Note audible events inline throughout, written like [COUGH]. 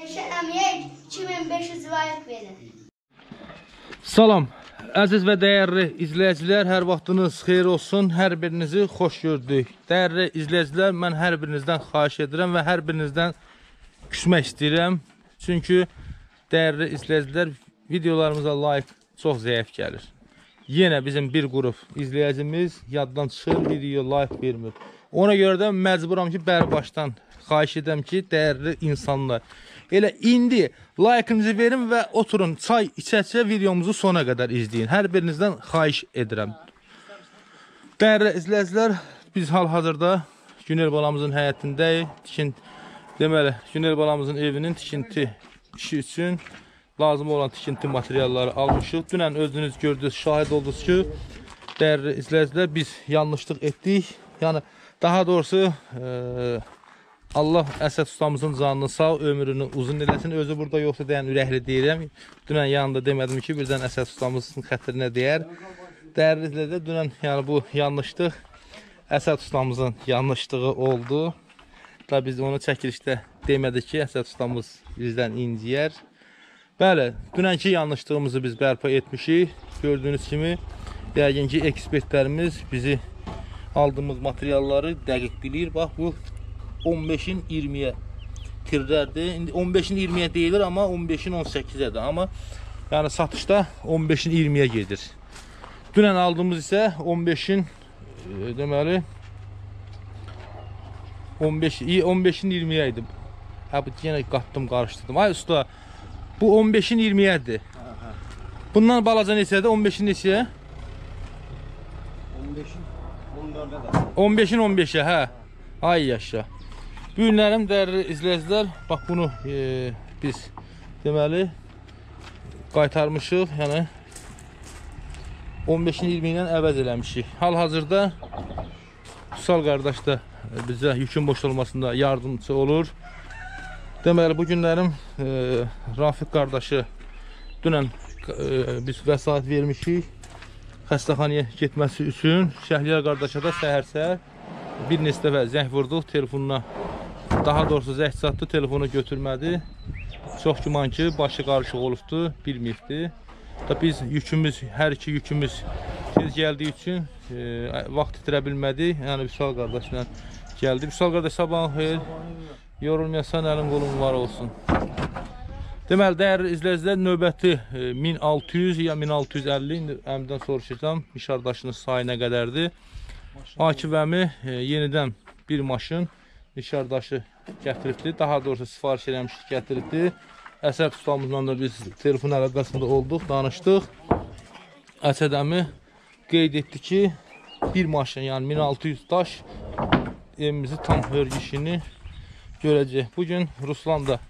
Eşe əmiyək 2500 vayət verir. Salam, əziz və dəyərli izləyicilər, hər vaxtınız xeyir olsun. Hər birinizi xoş gördük. Dəyərli izləyicilər, mən hər birinizdən xahiş edirəm və hər birinizdən küsmək istəyirəm. Çünki dəyərli izləyicilər, videolarımıza like çox zəif gəlir. Yenə bizim bir qrup izləyicimiz yaddan çıxır, video like vermir. Ona görə də məcburam ki, bəri başdan xahiş edirəm ki, dəyərli insanlar, elə indi like-ınızı verin və oturun, çay içə-içə videomuzu sona qədər izləyin. Hər birinizdən xahiş edirəm. Dəyərli izləyicilər, biz hal-hazırda Günel balamızın həyətindəyik. Tikin, deməli, Günel balamızın evinin tikinti işi üçün lazım olan tikinti materialları almışıq. Dünən özünüz gördünüz, şahid oldunuz ki, dəyərli izləyicilər, biz yanlışlıq etdik. Yəni, daha doğrusu, e, Allah Əsəd ustamızın canını sağ, ömrünü uzun eləsin. Özü burada yoxsa deyən ürəkli deyirəm. Dünən yanında demədim ki, birdən Əsəd ustamızın xətrinə deyər. Dəyərli izləyicilər, dünən yəni bu yanlışlıq Əsəd ustamızın yanlışlığı oldu. Da biz onu çəkilişdə demədik ki, Əsəd ustamız bizdən inciyər. Bəli, dünənki yanlışlığımızı biz bərpa etmişik. Gördüyünüz kimi, yəqin ki, ekspertlərimiz bizi aldığımız materialları dəqiq bilir. Bax, bu 15-in 20-yə tirlərdir. İndi 15-in 20-yə deyilir, amma 15-in 18-ədir. Amma yəni satışda 15-in 20-yə gedir. Dünən aldığımız isə 15-in e, deməli 15 15-in 20-yə idi. Hə bu yenə qatdım, qarışdırdım. Ay usta, bu 15-in 20-yədir. Bundan balaca neçədir? 15-in neçəyə? 15'in 14'e de. 15-in 15-ə, hə. Ay yaşa. Bu günlərim dəyərli izləyicilər, bax bunu e, biz deməli qaytarmışıq, yəni 15-in 20 ilə əvəz eləmişik. Hal-hazırda Vüsal qardaş da bizə yükün boşalmasında yardımcı olur. Deməli bu günlərim e, Rafiq qardaşı dünən e, biz vəsait vermişik xəstəxanaya getməsi üçün. Şəhliyar qardaşa da səhər-səhər bir neçə dəfə zəng vurduq telefonuna. Daha doğrusu zəng çatdı, telefonu götürmədi. Çox güman ki, başı qarışıq olubdu, bilməyibdi. Da biz yükümüz, hər iki yükümüz tez gəldiyi üçün e, vaxt itirə bilmədik. Yəni Vüsal qardaşla gəldi. Vüsal qardaş sabahın xeyir. Yorulmayasan, əlin qolun var olsun. Deməli, dəyərli izləyicilər, növbəti e, 1600 ya 1650 indi əmdən soruşacağam. Mişardaşının sayı nə qədərdir? Akif əmi e, yenidən bir maşın mişardaşı gətiribdi. Daha doğrusu sifariş eləmişdik, gətiribdi. Əsəd ustamızla da biz telefon əlaqəsində olduq, danışdıq. Əsəd əmi qeyd etdi ki, bir maşın, yəni 1600 daş evimizi tam hörgüşünü görəcək. Bugün Ruslan da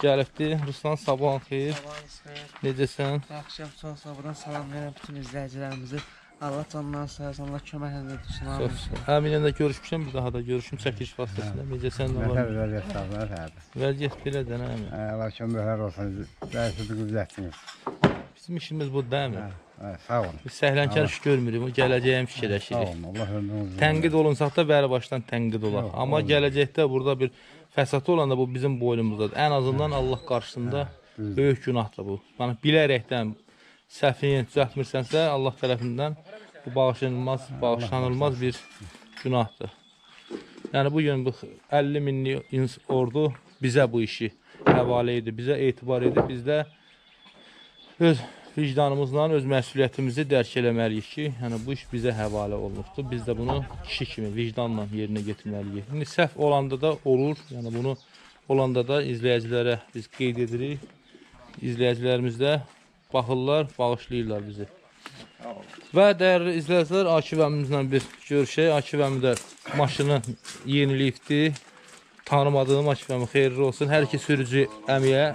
gəlibdi. Ruslan sabahın xeyir. Sabahınız xeyir. Necəsən? Yaxşıyam, çox olun. Salam verirəm bütün izləyicilərimizi. Allah canından sağ olsun, Allah köməklə tutsun. Çox amin. sağ ol. Həmin də görüşmüşəm, bir daha da görüşüm çəkiliş vasitəsilə. Necəsən? nə var? Möhtər vəziyyət sağlar həbi. Vəziyyət belədir, hə? Allah kömək möhtər olsun. Dərsi bir güzəltiniz. Bizim işimiz bu deyilmi? Hə, Sağ olun. Biz səhlənkar iş görmürük, bu gələcəyəm Sağ fikirləşirik. olun. Allah ömrünüzü. Tənqid olunsaq da bəri başdan tənqid olar. Yox, Amma gələcəkdə burada bir fəsad olanda bu bizim boynumuzdadır. Ən azından Allah qarşısında böyük günahdır bu. Yəni bilərəkdən səhvini düzəltmirsənsə, Allah tərəfindən bu bağışlanılmaz, bağışlanılmaz bir günahdır. Yəni bu gün bu 50 minlik ins- ordu bizə bu işi həvalə edir, bizə etibar edir. Biz də öz vicdanımızla öz məsuliyyətimizi dərk eləməliyik ki, yəni bu iş bizə həvalə olunubdur. Biz də bunu kişi kimi vicdanla yerinə yetirməliyik. İndi səhv olanda da olur. Yəni bunu olanda da izləyicilərə biz qeyd edirik. İzləyicilərimiz də baxırlar, bağışlayırlar bizi. Və dəyərli izləyicilər, Akif əmimizlə bir görüşək. Akif əmi də maşını yeniliyibdi. Tanımadığım Akif əmi xeyirli olsun. Hər iki sürücü əmiyə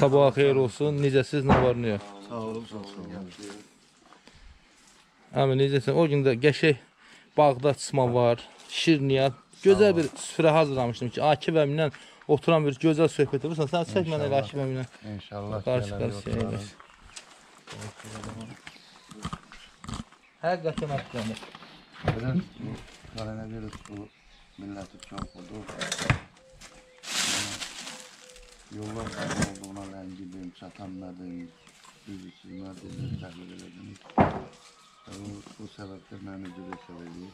sabah xeyir olsun. Necəsiz, nə var, nə yox? Sağ olun, sağ olun. Əmi necəsən? O gün də qəşəng bağda çıxma var, şirniyyat. Gözəl bir süfrə hazırlamışdım ki, Akif əmimlə oturan bir gözəl söhbət edirsən. Sən çək mənə Akif əmimlə. İnşallah. Qarşı gələr, qarşıya yoxlar. eləsin. Həqiqətən Akif əmi. Biraz bu koronavirüs bu milleti çok oldu. Yollar sağlam olduğuna ləngidim, çatanmadınız, düzüsünmədiniz, təhlil elədiniz. Bu, bu səbəbdə məni üzr edin.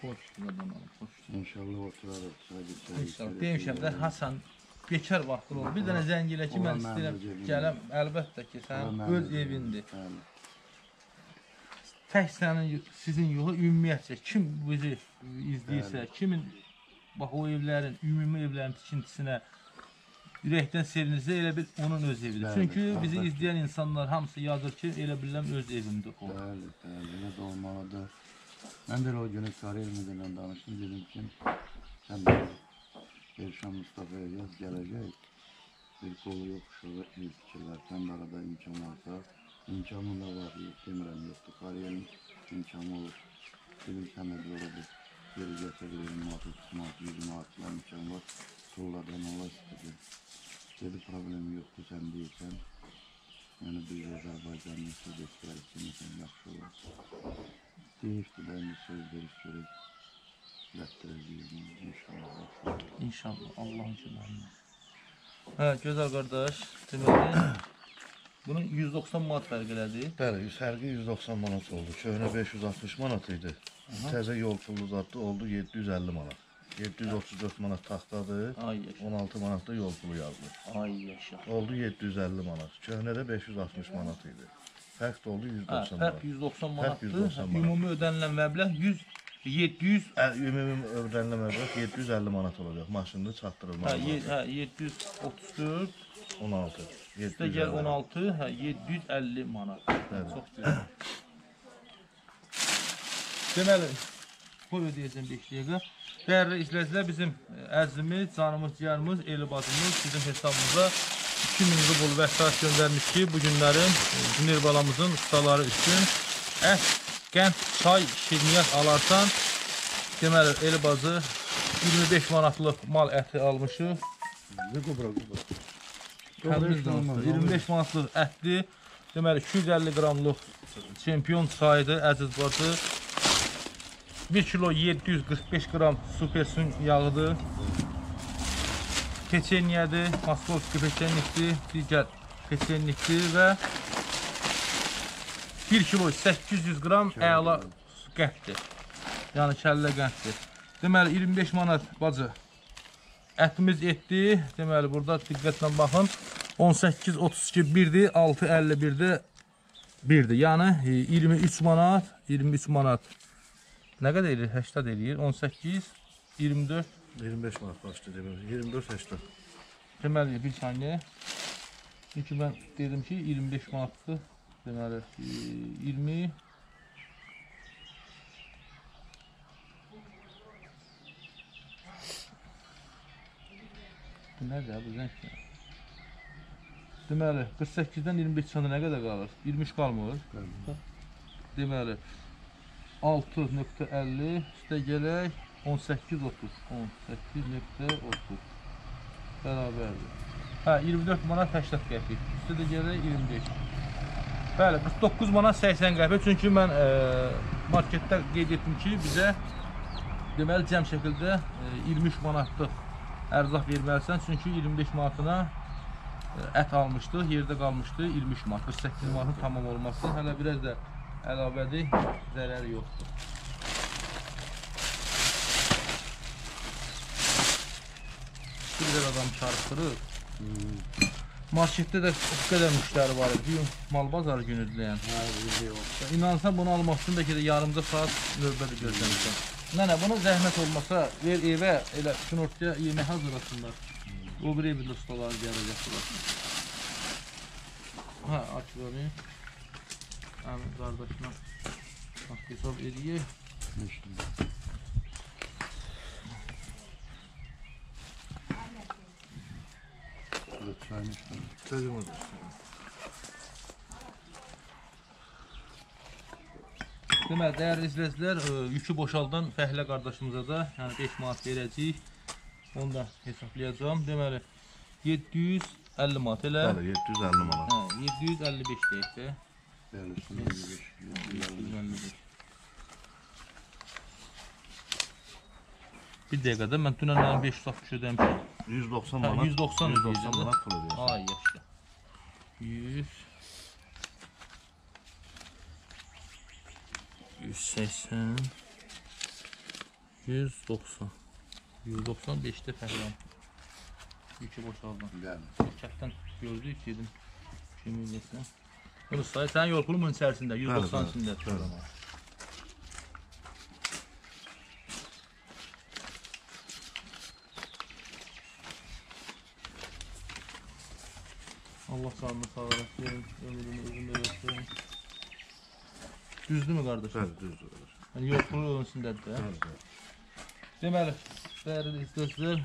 Xoş, buradan alın, xoş. İnşallah oturarıq, çay içərik. İnşallah. Demişəm də Hasan bekar vaxtın olur. Bir dənə zəng elə ki, mən Olan istəyirəm gələm. Əlbəttə ki, sənin öz evindir. Bəli. Tək sənin, sizin yox, ümumiyyətcə kim bizi izləyirsə, kimin bax o evlərin, ümumi evlərin tikintisinə ürəkdən sevinirsə, elə bil onun öz evidir. Bəli, Çünki bizi əlbəttə. izləyən insanlar hamısı yazır ki, elə bilirəm öz evimdir o. Bəli, bəli, elə də olmalıdır. Mən də o günü Karel müdürlə danışdım, dedim ki, sən də Erşan Mustafa'ya yaz gələcək. Bir kolu yox, uşağı iyi fikirlər, sən də arada imkan varsa, imkanın da var, yox demirəm, yoxdur. Karelin imkanı olur. Dedim sən də bir orada bir yeri gətirir, 20 manat, 30 manat, 100 manat falan imkan var. Pullardan ola istədim. Dedi, problemi yoxdur, sən deyirsən. Yəni biz Azərbaycanlı söz etdirək ki, yaxşı olar. Deyibdi də indi söz verib görək. Gətirəcəyik inşallah. İnşallah Allahın köməyinə. Hə, gözəl qardaş, deməli [COUGHS] bunun 190 manat fərq elədi. Bəli, fərqi 190 manat oldu. Köhnə 560 manat idi. Təzə yol pulu zatdı oldu 750 manat. 734 manat taxtadır. Ay yaşa. 16 manat da yol pulu yazılır. Ay yaşa. Oldu 750 manat. Köhnədə 560 manat idi. Fərq oldu Hə, 190 fərq manat. 190 Fərq manatdır. 190 manat. Ümumi ödənilən məbləğ 100 700 Ə, Ümumi ödənilən məbləğ 750 manat olacaq. Maşında çatdırılmalı. hə, ye, hə 734 16. üstə gəl 16 hə 750 manat. Çox gözəl. [COUGHS] Deməli bu ödəyəcəm 5 dəqiqə. Dəyərli izləyicilər bizim ə, əzimiz, canımız, ciyərimiz, eli bacımız bizim hesabımıza 2000 rubl vəsait göndərmiş ki, bu günlərin ə, Günel balamızın ustaları üçün ət, qənd, çay, şirniyyat alarsan, deməli eli bacı 25 manatlıq mal əti almışıq. Təmiz danışdı. 25 manatlıq ətli, deməli 250 qramlıq çempion çayıdır, əziz bacı. 1 kilo 745 qram supersun yağıdır. Peçenyedir, Moskovski peçenlikdir, digər peçenlikdir və 1 kilo 800 qram əla qənddir. Yəni kəllə qənddir. Deməli 25 manat bacı ətimiz etdi. Deməli burada diqqətlə baxın. 18 32 1-dir, 6 51-də 1-dir. Yəni e, 23 manat, 23 manat nə qədər eləyir? 80 eləyir. 18 24 25 manat başdı demək. 24 80. Deməli bir saniyə. Çünki mən dedim ki 25 manatdır. Deməli e, 20 Bu nədir bu zəng? Deməli 48-dən 25 çıxanda nə qədər qalır? 23 qalmır. Deməli 6.50 üstə gələk 18.30 18.30 bərabərdir. Hə 24 manat 80 qəpik. Üstə də gələk 25. Bəli 49 manat 80 qəpik. Çünki mən e, marketdə qeyd etdim ki, bizə deməli cəm şəkildə e, 23 manatlıq ərzaq verməlisən. Çünki 25 manatına e, ət almışdıq, yerdə qalmışdı 23 manat. 48 manatın tamam olması hələ biraz da əlavədir, zərəri yoxdur. Bir adam çarptırır. Marketdə də o qədər müştəri var idi. Mal bazarı günüdür yəni. İnansan bunu almaq üçün bəlkə də yarımca saat növbədə gözləmişəm. Nənə bunu zəhmət olmasa ver evə elə günortaya yemək hazırlasınlar. O bir evində ustalar gələcəklər. Hə, aç bunu. Həmin qardaşına bax hesab eləyək. Çayını içdim. Sözüm odur. Deməli, dəyərli izləyicilər, ə, yükü boşaldan Fəhlə qardaşımıza da yəni 5 manat verəcəyik. Onu da hesablayacağam. Deməli, 750 manat elə. Bəli, 750 manat. Hə, 755 deyək də. Bəli, üstündə 25, 755. Bir dəqiqədə mən dünən mənim 560 ödəmişəm. 190 Ha, manat. 190 190 ödəyəcəm də. manat pul ödəyirsən. Ay yaşa. 100 180 190 195-də fəhram. Yükü boşaldım. Bəli. Şirkətdən gördük, dedim. Kimi eləsən. Bunu say, sənin yol pulun bunun içərisində, 190 bəli, içində bəli. Allah canını sağ olasın, ömrünü uzun eləsin. Düzdürmü qardaşım? Bəli, düzdür. qardaş. Yəni pulu onun içindədir də. Bəli, bəli. Deməli, dəyərli izləyicilər,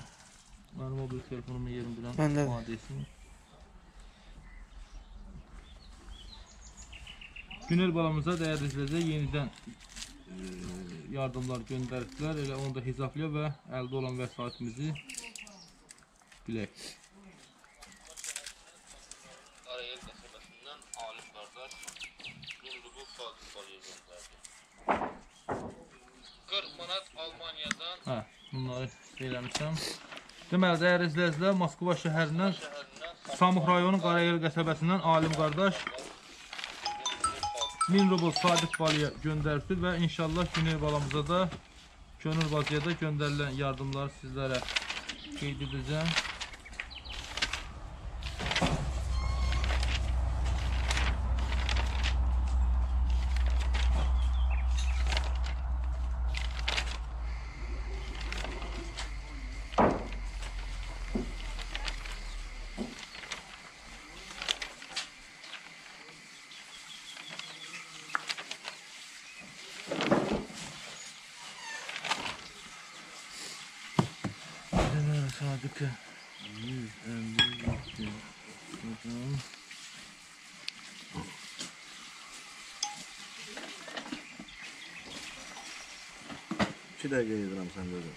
mənim mobil telefonumun yerini bilən madəsin. Günel balamıza dəyərli izləyicilər yenidən e, yardımlar göndərdilər. Elə onu da hesablayaq və əldə olan vəsaitimizi bilək. Arayel qəsəbəsindən Alif qardaş Yurdubu Fatih Baliyə göndərdi. 40 manat Almaniyadan Hə, bunları eləmişəm. Deməli, dəyərli izləyicilər, Moskva şəhərindən Samux rayonu Qarayel qəsəbəsindən Alim qardaş 1000 rubl Sadiq Baliyə göndəribdir və inşallah Güney balamıza da könül vaziyədə göndərilən yardımları sizlərə qeyd edəcəm. Dəqiqə yedirəm sən gözüm.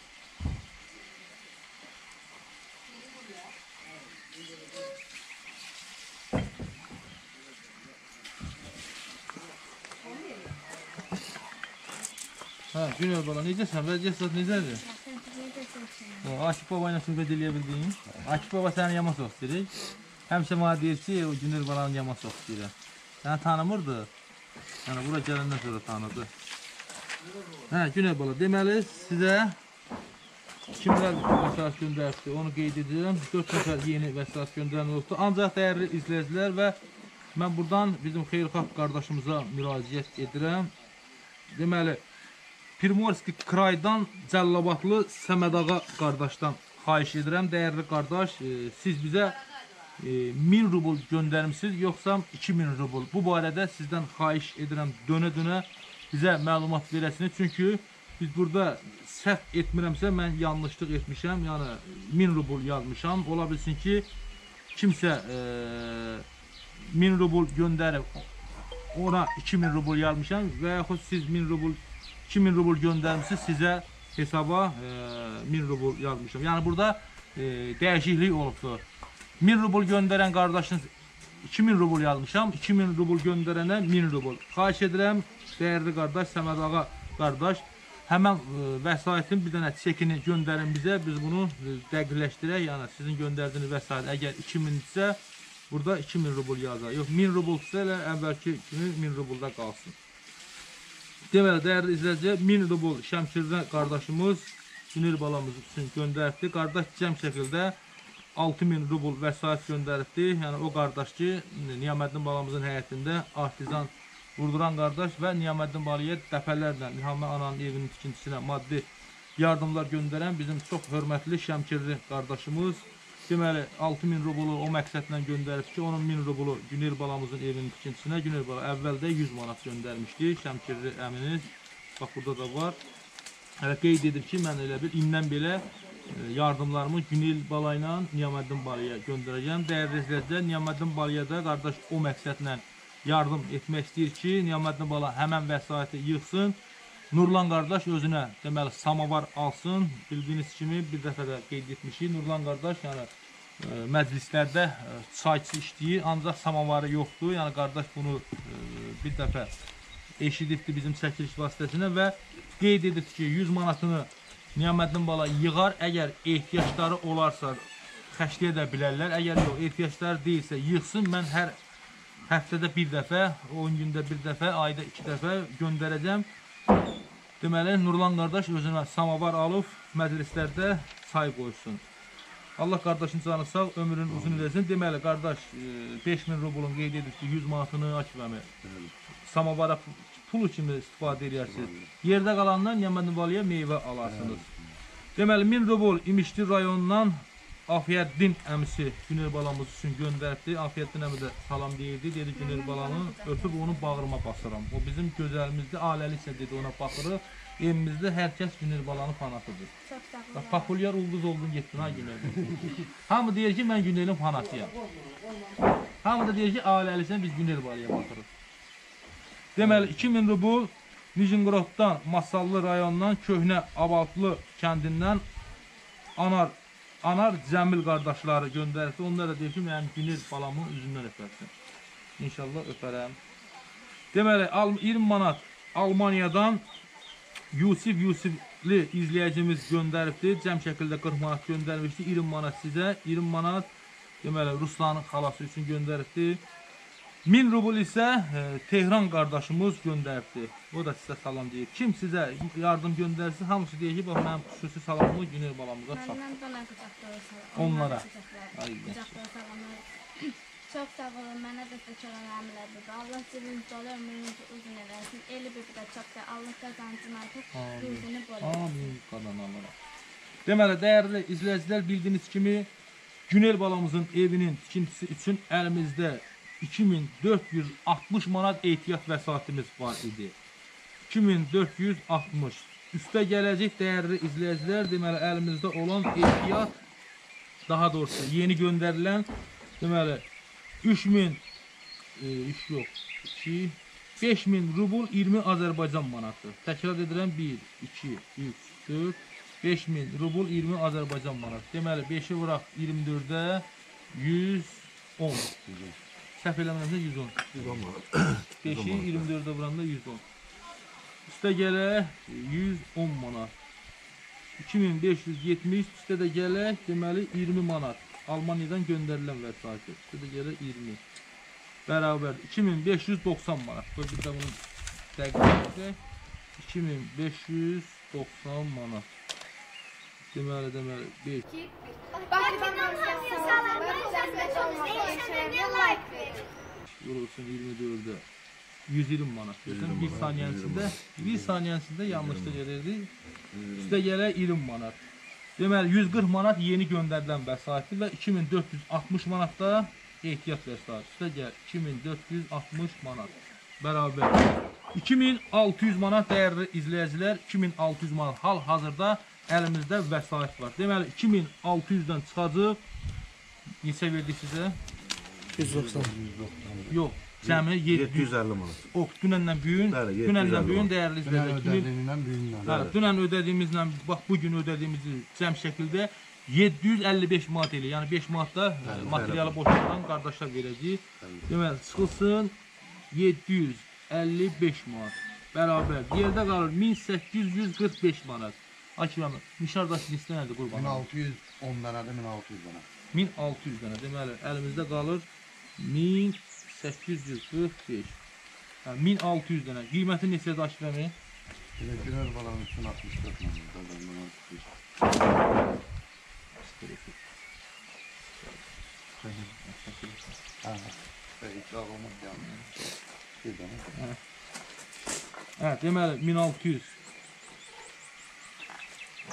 Hə, Günel bala, necəsən? Vəziyyət necədir? Akif baba ilə söhbət eləyə bildin? Akif baba səni yama istəyir. Həmişə mənə deyir ki, o Günel balanı yama istəyir. Səni tanımırdı. Yəni bura gələndən sonra tanıdı. Hə, Günel bala, deməli sizə kimlər vəsait göndərdi, onu qeyd edirəm. 4 nəfər yeni vəsait göndərən oldu. Ancaq dəyərli izləyicilər və mən buradan bizim xeyirxah qardaşımıza müraciət edirəm. Deməli, Primorski kraydan Cəllabadlı Səmədağa qardaşdan xahiş edirəm. Dəyərli qardaş, e, siz bizə e, 1000 rubl göndərmisiniz, yoxsa 2000 rubl? Bu barədə sizdən xahiş edirəm dönə-dönə bizə məlumat verəsiniz. Çünki biz burada səhv etmirəmsə mən yanlışlıq etmişəm. Yəni 1000 rubl yazmışam. Ola bilsin ki, kimsə e, 1000 rubl göndərib ona 2000 rubl yazmışam və yaxud siz 1000 rubl 2000 rubl göndərmisiniz sizə hesaba e, 1000 rubl yazmışam. Yəni burada e, dəyişiklik olubdur. 1000 rubl göndərən qardaşınız 2000 rubl yazmışam. 2000 rubl göndərənə 1000 rubl. Xahiş edirəm dəyərli qardaş Səməd ağa qardaş həmən e, vəsaitin bir dənə çekini göndərin bizə. Biz bunu e, dəqiqləşdirək. Yəni sizin göndərdiyiniz vəsait əgər 2000-dirsə burada 2000 rubl yazar. Yox 1000 rublsa elə əvvəlki kimi 1000 rublda qalsın. Deməli, dəyərli izləyicilər, 1000 rubl Şəmkirdə qardaşımız Günel balamız üçün göndəribdi. Qardaş cəm şəkildə 6000 rubl vəsait göndəribdi. Yəni o qardaş ki, Niyaməddin balamızın həyətində artizan vurduran qardaş və Niyaməddin balaya dəfələrlə Nihamə ananın evinin tikintisinə maddi yardımlar göndərən bizim çox hörmətli Şəmkirli qardaşımız Deməli 6000 rublu o məqsədlə göndərib ki, onun 1000 rublu Günel balamızın evinin tikintisinə Günel bala əvvəldə 100 manat göndərmişdi. Şəmkirli əminiz bax burada da var. Hələ qeyd edib ki, mən elə bir indən belə e, yardımlarımı Günel bala ilə Niyaməddin balaya göndərəcəm. Dəyərli izləyicilər, Niyaməddin balaya da qardaş o məqsədlə yardım etmək istəyir ki, Niyaməddin bala həmən vəsaiti yığsın. Nurlan qardaş özünə deməli samavar alsın. Bildiyiniz kimi bir dəfə də qeyd etmişik. Nurlan qardaş yəni e, məclislərdə e, çayçı işləyir, ancaq samavarı yoxdur. Yəni qardaş bunu e, bir dəfə eşidibdi bizim çəkiliş vasitəsilə və qeyd edib ki, 100 manatını Niyaməddin bala yığar, əgər ehtiyacları olarsa xərcləyə də bilərlər. Əgər yox, ehtiyacları deyilsə yığsın. Mən hər həftədə bir dəfə, 10 gündə bir dəfə, ayda 2 dəfə göndərəcəm. Deməli Nurlan qardaş özünə samavar alıb məclislərdə çay qoysun. Allah qardaşın canı sağ, ömrün uzun eləsin. Deməli qardaş e, 5000 rublun qeyd edibdi 100 manatını Akifəmi samavara pu- pul kimi istifadə edirsiniz. Yerdə qalandan Yəmənin valiyə meyvə alarsınız. Deməli 1000 rubl İmişli rayonundan Afiyəddin əmisi Günel balamız üçün göndərdi. Afiyəddin əmi də salam deyirdi. Dedi Günel balanı öpüb onu bağrıma basıram. O bizim gözəlimizdir. Ailəliksə dedi ona baxırıq. Evimizdə hər kəs Günel balanı fanatıdır. Çok sağ olun. Populyar ulduz oldun getdin ha Günel. Hamı deyir ki mən Günelin fanatıyam. Hamı da deyir ki ailəlisən biz Günel balaya baxırıq. Deməli 2000 rubl Nijinqoroddan, Masallı rayonundan, Köhnə Abaltlı kəndindən Anar Anar Cəmil qardaşları göndərdi. Onlar da deyir ki, mənim Günel balamın üzündən öpərsən. İnşallah öpərəm. Deməli al- 20 manat Almaniyadan Yusif Yusifli izləyicimiz göndəribdi. Cəm şəkildə 40 manat göndərmişdi. 20 manat sizə, 20 manat deməli Ruslanın xalası üçün göndəribdi. 1000 rubl isə e, Tehran qardaşımız göndəribdi. O da sizə salam deyir. Kim sizə yardım göndərsə, hamısı deyir ki, bax mənim xüsusi salamımı Günel balamıza çat. Benden bana kucakları selam. Onlara. Ay, kucakları selamlar. Çok sağ olun. Bana destek olan dedi. Allah sizin dolu ömrünüzü uzun versin. Eli bir de çok da Allah kazancını artık Amin. yüzünü etsin. Amin qadan Allah. Deməli, dəyərli izləyicilər, bildiyiniz kimi Günel balamızın evinin tikintisi üçün əlimizdə 2460 manat ehtiyat vəsaitimiz var idi. 2460. Üstə gələcək dəyərli izləyicilər, deməli əlimizdə olan ehtiyat daha doğrusu yeni göndərilən deməli 3000 e, iş yox. 2 5000 rubl 20 Azərbaycan manatı. Təkrar edirəm 1 2 3 4 5000 rubl 20 Azərbaycan manatı. Deməli 5-i vuraq 24-də 110. Səhv eləmirəmsə 110. 110 manat. 5-i 24-də vuranda 110. Üstə gələ 110 manat. 2570 üstə də gələ deməli 20 manat. Almaniyadan göndərilən vəsait. Üstə də gələ 20. Bərabər 2590 manat. Bu bir də bunun dəqiqləşdirək. 2590 manat. Deməli, deməli 5 Bakıdan salamlar. Zahmet olmasa like verin. vurulsun 24'e 120 manat. Görsən 1 saniyəsində 1 saniyəsində yanlışlıq edirdi. Üstə gələ 20 manat. Deməli 140 manat yeni göndərilən vəsaitdir və 2460 manat da ehtiyat vəsait. Üstə gəl 2460 manat. Bərabər 2600 manat dəyərli izləyicilər, 2600 manat hal-hazırda əlimizdə vəsait var. Deməli 2600-dən çıxacaq. Neçə verdik sizə? 190. Yox, cəmi 700 750 manat. O dünəndən bu gün, dünəndən 750 bu gün dəyərli Dünən izləyicilər. ödədiyimdən büyüyündən. Hə, dünən ödədiyimizlə bax bu gün ödədiyimizi cəm şəkildə 755 manat elə. Yəni 5 manat da materialı boşaldan qardaşlar verəcəyik. Deməli, çıxılsın 755 manat. Bərabər. Yerdə qalır 1845 manat. Akivəmi, Mişardaş listə nədir qurban? 1610 dənədir, 1600 dənə. 1600 dənə. Deməli, əlimizdə qalır 1845. Hə, 1600 dənə. Qiyməti neçədir Akivəmi? Bir də günər balanın üçün 64 manat. Qazanmadan çıxmış. Hə, və iki ağılmaq yanı. Bir dənə. Hə, deməli 1600.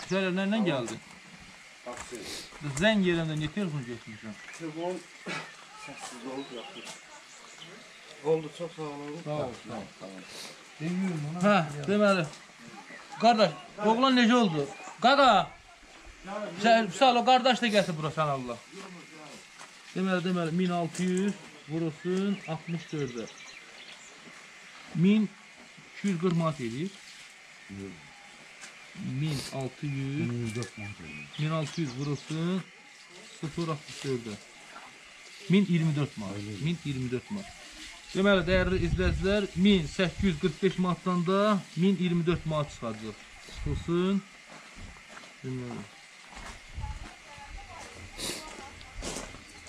Sərə nədən gəldi? Zəng yerində nə telefon götürmüşəm? Telefon səssiz olub yaxşı. Oldu, çox sağ olun. Sağ ol. Sağ ol, sağ ol. Hə, deməli. Qardaş, oğlan necə oldu? Qaqa. Sən sağ ol, qardaş da gətir bura sən Allah. Deməli, deməli 1600 vurulsun 64-ə. 1240 manat eləyir. 1600 104 manat oldu. 1600 vurulsun 0.64'e. 1024 manat. 1024 manat. Deməli, dəyərli izləyicilər, 1845 manatdan da 1024 manat çıxacaq. Çıxılsın Bilmiyorum.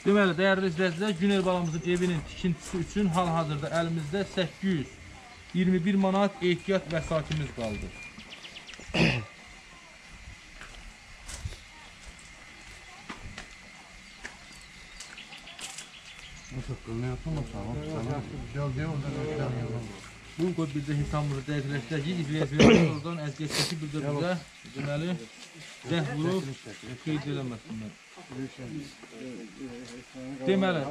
Deməli, dəyərli izləyicilər, Günel balamızın evinin tikintisi üçün hal-hazırda əlimizdə 821 manat ehtiyat vəsaitimiz qaldı. Yapamam tamam. Tamam. Gel diye oradan yapalım. Bu qoy bir də hesamını dəqiqləşdirək ki, izləyicilərimiz oradan əziyyət çəkib bir də bizə deməli zəh vurub qeyd eləməsinlər. Deməli,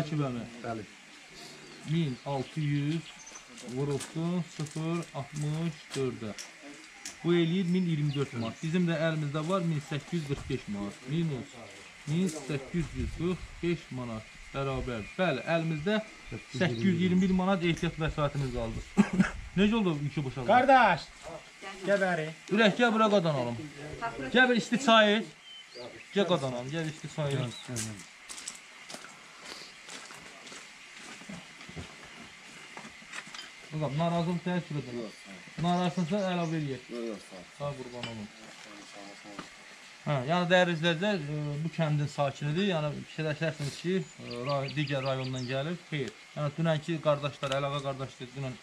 Akif əmi. Bəli. 1600 vurubsun 0.64-ə. Bu eləyir 1024 manat. Bizim də əlimizdə var 1845 manat. Minus 1845 manat bərabər. Bəli, əlimizdə 821 manat ehtiyat vəsaitimiz qaldı. [LAUGHS] Necə oldu iki boşaldı? Kardeş. Gel bari. Ürək gəl bura qadanalım. Gəl bir isti çay iç. Gəl qadanalım, gəl isti çay iç. Bakalım narazılıq təəssür edir. Narazısınsa əlavə eləyək. Sağ qurban olun. Hə, yəni dəyərli izləyicilər, e, bu kəndin sakinidir. Yəni fikirləşərsiniz ki, e, ray digər rayondan gəlir. Xeyr. Yəni dünənki qardaşlar, əlavə qardaşlar dünən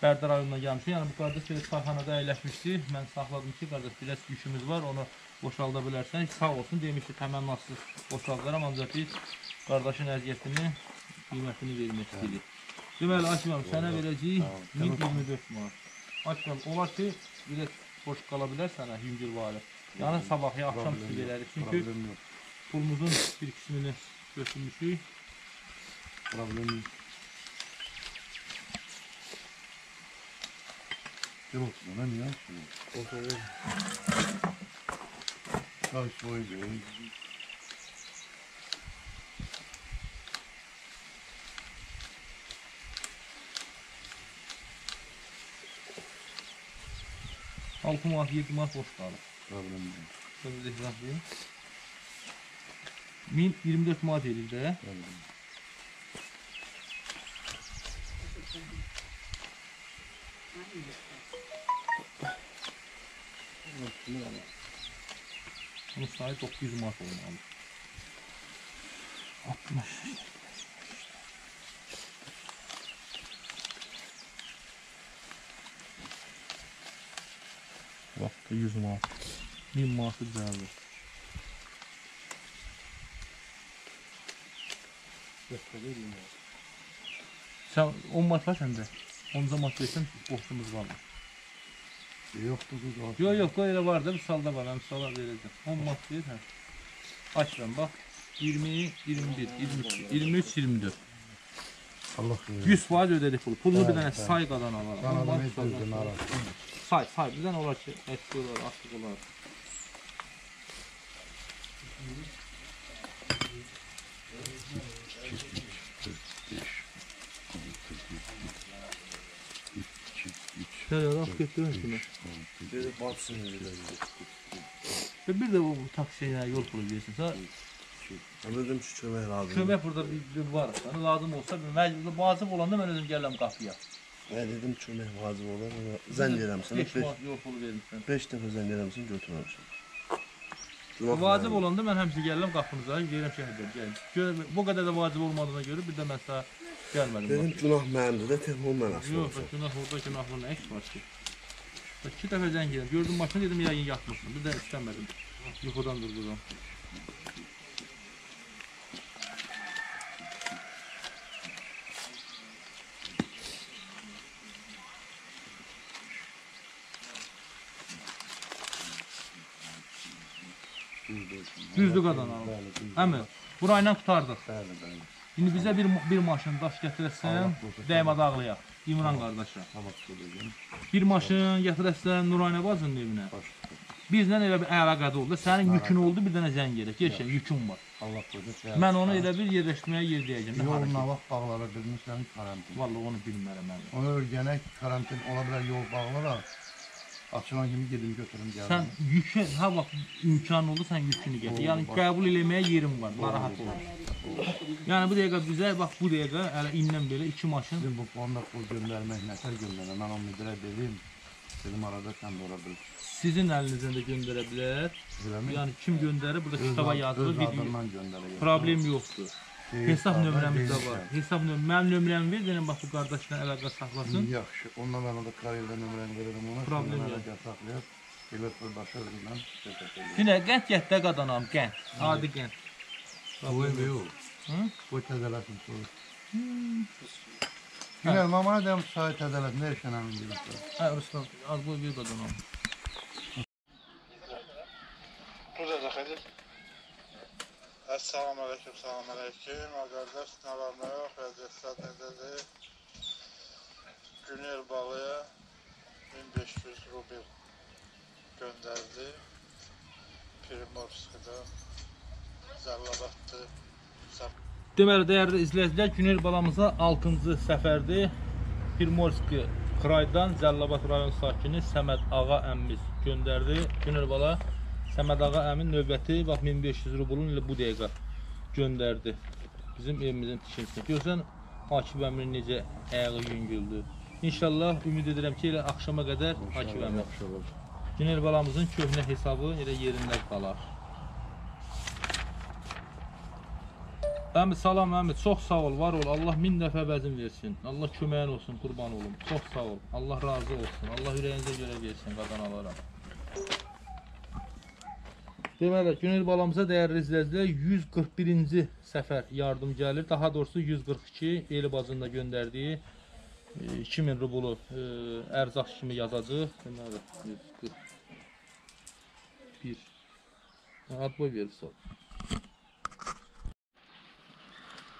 Bərdə rayonundan gəlmişik. Yəni bu qardaş belə çayxanada əyləşmişdi. Mən saxladım ki, qardaş biraz yükümüz var, onu boşalda bilərsən. Sağ olsun demişdi, təmənnasız boşaldaram, ancaq biz qardaşın əziyyətini, qiymətini vermək istəyirik. Deməli, Akifəm, sənə verəcəyik 1024 manat. Akifəm, olar ki, biraz boş qala bilər sənə yüngül varı. Yəni sabah ya axşam üstü verərik. Çünki Problem yok. pulumuzun bir qismini götürmüşük. Problem yok. Gel otur lan ya. Otur. Çay soy be. Altı manat, 7 manat boş qalır. Problem yok. Şöyle bir hesaplayayım. 1024 manat edir də. Problem yok. Bunun sayı 900 manat olmalı. 60. Bak da 100 manat. 1000 manatı düzəldi. Sen 10 manat var sende. 10 manat versen borcumuz var mı? Yoktu kız olsun. Yok yok öyle vardı misalda var. Ben misala vereceğim. 10 manat değil ha. Aç ben bak. 20, 21, 22, 23, 24. Allah korusun. 100 faiz ödedik pulu. Pulunu bir Evet, tane evet. say qadan alalım. Ben 10 adamı manat hiç saydan gözüm sonra. aradım. Say say. Bizden olar ki eski olar, artık olar. Şöyle rast götürün şunu. Ve bir de bu taksiye yol pulu versin. Sa Ben dedim şu kömək lazım. kömək burada bir, bir var. Sana lazım olsa bir məcburda vacib olanda mən özüm gəlirəm qapıya. Mən dedim kömək lazım olar. Zəng edirəm sənə. 5 manat yol pulu vermişsən. 5 dəfə zəng edirəmsən götürməmişəm. Vacib olanda mən həmişə gəlirəm qapınıza, deyirəm hə, gəlin. Bu qədər də vacib olmadığına görə bir də mən sənə gəlmədim. Dedim günah mənimdir də telefon mən Yox, asılmışam. bak, günah orada günahlı nə iş var ki? Bak, iki dəfə zəng edirəm. Gördüm maşını dedim yəqin yatmışsın. Bir də istəmədim. Yuxudan durduram. Düzdür qadanalım. Əmi, burayla qutardıq. Bəli, bəli. İndi bizə bir bir maşın daş gətirəsən, dəymə ağlayaq. İmran qardaşa. Bir maşın gətirəsən Nurayna bacının evinə. Bizlə elə bir əlaqədə oldu. Sənin yükün oldu, bir dənə zəng elə. Gerçəkən yükün var. Allah korusun. Mən onu elə bir yerləşməyə yer deyəcəm. Yol navaq bağlara bilmişsən karantin. Vallahi onu bilmərəm mən. Onu örgənek karantin ola bilər yol bağlara. Açılan kimi gedim götürüm gəldim. Sən yükü, ha bax imkan oldu sən yükünü gətir. Yəni qəbul eləməyə yerim var. Narahat olma. Yəni bu dəqiqə bizə bax bu dəqiqə hələ indən belə iki maşın Bizim bu konuda pul göndermek, nefer göndermek. Ben onu müdüre dedim. Dedim arada sen de olabilir. sizin əlinizdən də göndərə bilər. Eləmi? Yəni kim göndərir, burada Öz kitaba ad- yazılır, öz video. adından göndərəcək. Problem yoxdur. Şey, Hesab nömrəmiz də var. Hesab nömrə, mənim nömrəmi ver, deyirəm bax bu qardaşla əlaqə saxlasın. Yaxşı. Ondan mən onda Kareldə nömrəni verirəm ona. Problem yox. əlaqə saxlayıb, Elə söhbət edir. Günə qənd yətdə qadanam, qənd. Adi qənd. Bu ev yox. Hı? Bu təzələsin sonra. Günel mamana deyəm sayı təzələsin. Nə işən əmin bilirsən? Hə, Ruslan, az qoy bir qadanam. Assalamu alaikum, salam alaikum. Qardaş, nə var nə yox, vəziyyətlər necədir? Günel balıya 1500 rubl göndərdi. Primorskıdan Zəllabatdı. Deməli, dəyərli izləyicilər, Günel balamıza 6-cı səfərdir. Primorski Kraydan Zəllabad rayon sakini Səməd ağa əmmimiz göndərdi. Günel bala Səməd ağa əmin növbəti bax 1500 rublun ilə bu dəqiqə göndərdi. Bizim evimizin tikintisinə. Görsən Akif əmin necə ayağı yüngüldü. İnşallah ümid edirəm ki, elə axşama qədər Akif olur. Günel balamızın köhnə hesabı elə yerində qalar. Əmi salam əmi, çox sağ ol, var ol. Allah min dəfə əvəzin versin. Allah köməyin olsun, qurban olum. Çox sağ ol. Allah razı olsun. Allah ürəyinizə görə versin, qadan alaram. Deməli, Günel balamıza dəyərli izləyicilər 141-ci səfər yardım gəlir. Daha doğrusu 142 Eli bacının da göndərdiyi e, 2000 rublu e, ərzaq kimi yazacaq. Deməli 141 Ad boy verir sol.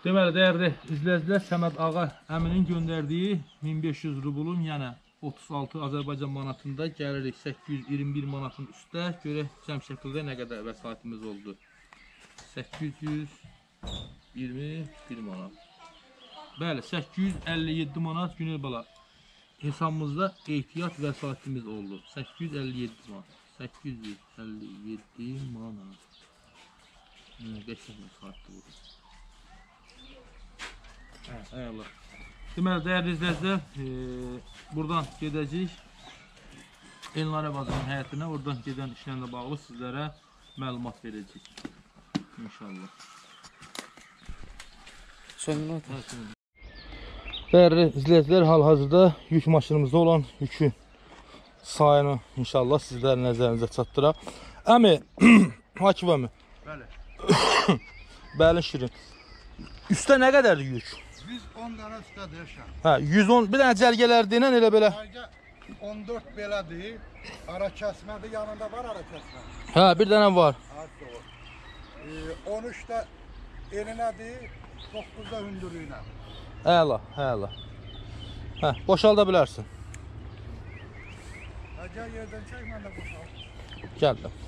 Deməli, dəyərli izləyicilər, Səməd ağa əminin göndərdiyi 1500 rublun, yəni 36 Azərbaycan manatında gəlirik 821 manatın üstə. Görək cəm şəkildə nə qədər vəsaitimiz oldu. 821 manat. Bəli, 857 manat günel bala hesabımızda ehtiyat vəsaitimiz oldu. 857 manat. 857 manat. Hı, 5 vəsaitdir bu. Hə, eyvallah. Deməli, dəyərli izləyicilər, e, buradan gedəcəyik. Elnarə bacının həyətinə, oradan gedən işlərlə bağlı sizlərə məlumat verəcəyik. İnşallah. Dəyərli izləyicilər, hal-hazırda yük maşınımızda olan yükün sayını inşallah sizlərin nəzərinizə çatdıraq. Əmi, [CLEARS THROAT] Akif əmi. Bəli. [COUGHS] Bəli, şirin. Üstə nə qədərdir yük? 110 dənə üstə deyirsən. Hə, 110 bir dənə cərgələr deyən elə belə. Bəlkə 14 belədir. Ara kəsmədir, yanında var ara kəsmə. Hə, bir dənə var. Az da var. Ee, 13-də elinədir, 9-da hündürlüyünə. Əla, əla. Hə, boşalda bilərsən. Həcə yerdən çək, mən də boşal. Gəldim.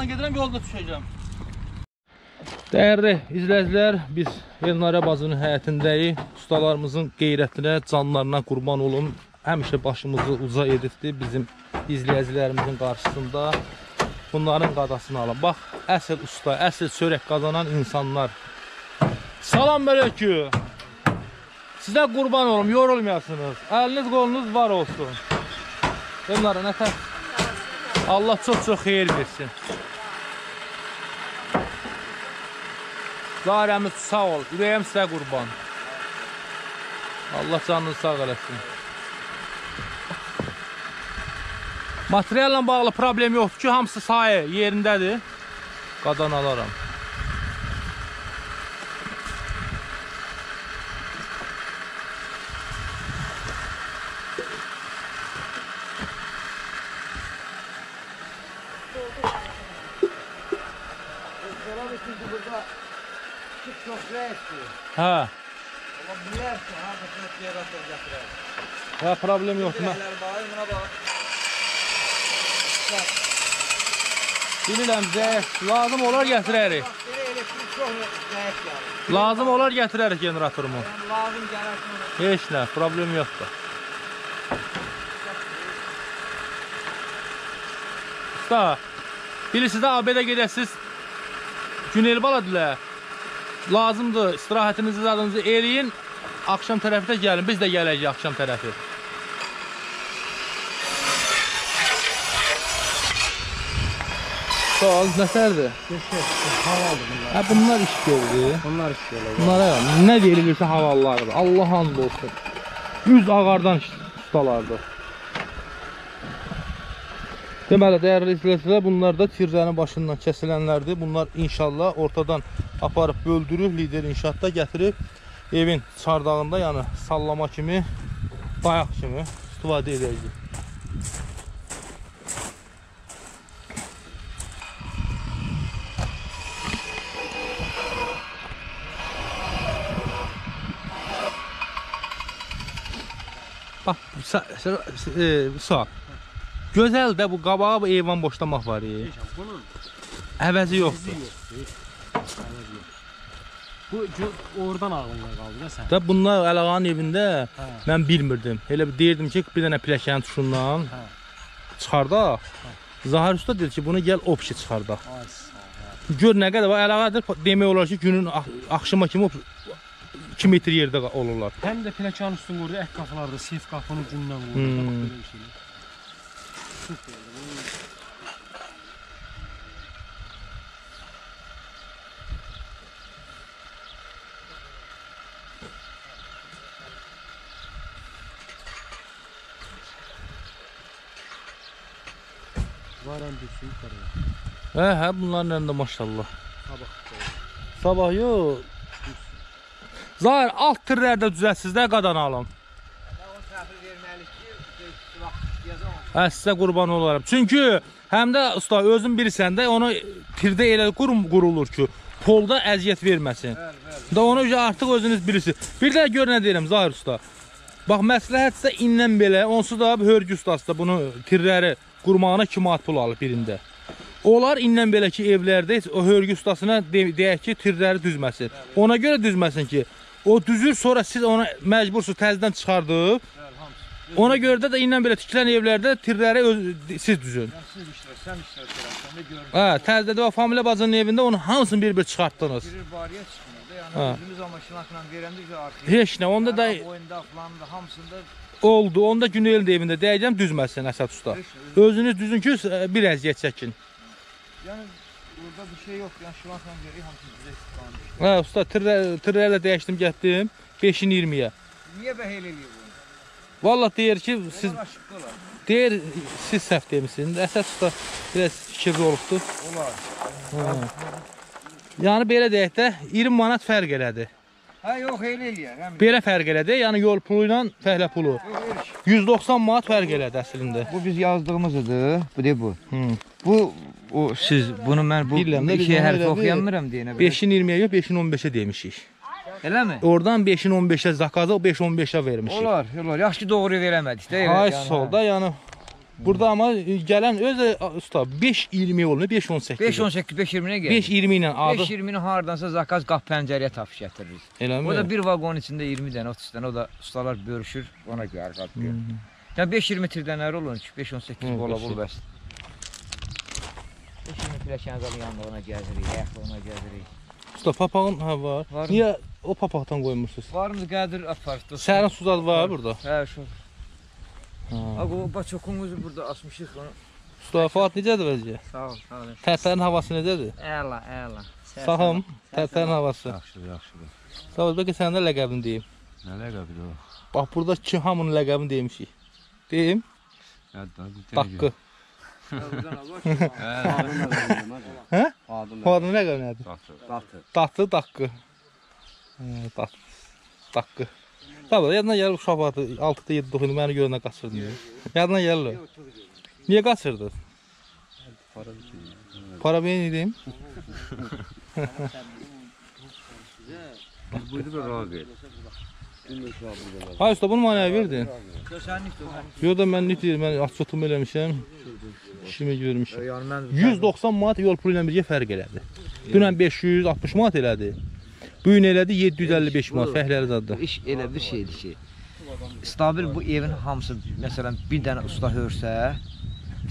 Kamazla gedirəm, yolda düşəcəm. Dəyərli izləyicilər, biz Elnarə bacının həyətindəyik. Ustalarımızın qeyrətinə, canlarına qurban olum. Həmişə başımızı uca edibdi bizim izləyicilərimizin qarşısında. Bunların qadasını alın. Bax, əsl usta, əsl çörək qazanan insanlar. Salam əleykum. Sizə qurban olum, yorulmayasınız. Əliniz qolunuz var olsun. Elnarə nə tər? Allah çox-çox xeyir versin. Zarəmiz sağ ol. Ürəyim sizə qurban. Allah canını sağ eləsin. Materialla bağlı problem yoxdur ki, hamısı sayı yerindədir. Qadan alaram. Hə. Hə, problem yoxdur. Mən... Bilirəm, zəif. Lazım olar gətirərik. Lazım olar gətirərik generatorumu. Lazım gələr sonra. Heç nə, problem yoxdur. Usta, bilirsiniz də ABD gedəsiniz. Günel baladilər. Lazımdır, istirahətinizi zadınızı eləyin. Axşam tərəfdə gəlin, biz də gələcəyik axşam tərəfi. Ol, nətərdir? Havaldır bunlar. Hə, bunlar iş gördü. Bunlar istiyorlar. Bunlara nə verilirsə havallardır. Allah and olsun. Yüz ağardan ustalardır. Deməli, dəyərli izləyicilər, bunlar da tirrənin başından kəsilənlərdir. Bunlar inşallah ortadan aparıb böldürüb, lider inşaatda gətirib evin çardağında, yəni sallama kimi, dayaq kimi istifadə edəcək. Bax, sa sa e, sağ. Gözəl də bu qabağı bu eyvan boşlamaq var. Bunun Əvəzi yoxdur. Bu oradan ağlında qaldı da sən. Da bunlar Əlağanın evində Hə. mən bilmirdim. Elə deyirdim ki, bir dənə pilləkənin tuşundan Hə. çıxardaq. Zahir usta dedi ki, bunu gəl opşi çıxardaq. Ol. Gör nə qədər var. Əlağadır demək olar ki, günün ax axşama kimi 2 metr yerdə olurlar. Həm də pləkanın üstün qurdu, ək qapılarda, sef qapının ucundan qurdu. Hmm. Bax, belə bir şey. Super. Varan düşsün yukarıya. Hə, hə, bunların önündə maşallah. Sabah. Sabah yox. Zahir alt tirlərdə düzəlsiz də qadan alım. O təhvil verməlik ki, vaxt yazamam. Hə, sizə qurban olaram. Çünki həm də usta özün bilirsən də onu tirdə elə qurum qurulur ki, polda əziyyət verməsin. Bəli, bəli. Da görə artıq özünüz bilirsiniz. Bir də gör nə deyirəm Zahir usta. Bax məsləhətsə indən belə, onsuz da hörgü ustası da bunu tirləri qurmağına 2 manat pul alır birində. Onlar indən belə ki evlərdə heç o hörgü ustasına de deyək ki tirləri düzməsin. Ona görə düzməsin ki, o düzür sonra siz ona məcbursunuz təzədən çıxardıb. Ona görə də, də indən belə tikilən evlərdə tirləri öz, siz düzün. Siz işlər, sən işlər tərəfdən də görürsən. Hə, təzədə də o familiya bacının evində onu hamısını bir-bir çıxartdınız. Birir bariyə çıxmır da. Ha. Yəni özümüz amma şınaqla verəndə bizə artıq. Heç nə, onda da Boyunda falan da hamısında oldu. Onda Günelin də evində deyəcəm düzməsin Əsəd usta. Özünüz düzün ki, bir əziyyət çəkin. Yəni burada bir şey yox. Yəni şınaqla veririk hamısını bizə istifadə. Hə, usta, tirlərlə dəyişdim, getdim 5-in 20-yə. Niyə eləyir bunu? Vallahi deyir ki, siz deyir siz səhv demisiniz. Əsəd usta biraz fikirli olubdu. Olar. Hə. Yəni belə deyək də 20 manat fərq elədi. Hə yox elə eləyər. Belə fərq elədi. Yəni yol pulu ilə fəhlə pulu. Yox, veririk. 190 manat fərq elədi əslində. Bu biz yazdığımızdır. Bu de bu. Hı. Bu o siz bunu mən bu Bilirəm də, biz iki onu hərf elə bir- oxuyamıram deyənə. 5-in 20-yə yox, 5-in 15-ə demişik. Eləmi? Oradan 5-in 15-ə zakazı 5-15-ə vermişik. Olar, olar. Yaxşı doğru verəmədik də. elə, Ay yəni, solda yəni Burada amma gələn özü usta 5-20 olmuyor, 5-18. 5-18, 5-20-nə gəlir. 5-20 ilə adı 5-20-ni hardansa zakaz qap pəncərəyə tapış gətiririz. eləmi? O da bir vaqonun içində 20 dənə, 30 dənə, o da ustalar bölüşür, ona görə qap gör. Yəni 5-20 metrdən nə olur ki, 5-18 Hı, bola bol bəs. 5-20 pilləkən zalın yanlığına gəzirik, ayaqlığına gəzirik. Usta papağın ha var. Var. Niyə o papaqdan qoymursunuz? Varımız qədir apardı. Sərin suzad var burada. Hə, şu. Ha. O baçokumuzu burada asmışıq onu. Usta Fuat necədir vəziyyət? Sağ ol, sağ ol. Tərtərin havası necədir? Əla, əla. Sağım. Tərtərin havası. Yaxşıdır, yaxşıdır. Sağ ol, bəlkə sənin də ləqəbini deyim. Nə ləqəbidir o? Bax burada ki hamının ləqəbini demişik. Deyim? Həddə bir Daqqı. Hə? Fuadın ləqəbi nədir? Datı. Datlı daqqı. Daqqı. Tabii yadına gəlir uşaq vaxtı 6-da 7 idi məni görəndə qaçırdın. deyə. Yadına gəlir. Niyə qaçırdın? Para ben edeyim. Buydu bir raqi. Ay usta bunu mənə verdin. Yox da mən nit deyirəm, mən açotum eləmişəm. İşimi görmüşəm. Yəni mən 190 manat yol pulu ilə birgə fərq elədi. Dünən 560 manat elədi. Bu gün elədi 755 manat fəhləli zadda. iş elə bir şeydir ki, stabil bu evin hamısı məsələn bir dənə usta hörsə,